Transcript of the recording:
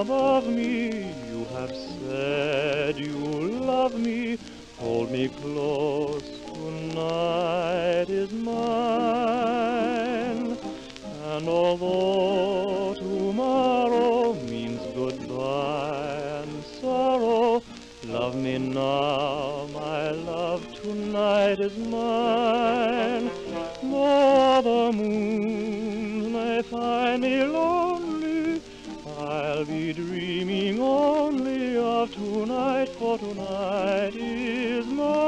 above me. You have said you love me. Hold me close, tonight is mine. And although tomorrow means goodbye and sorrow, love me now, my love, tonight is mine. No other moon may find me lost. I'll be dreaming only of tonight, for tonight is mine.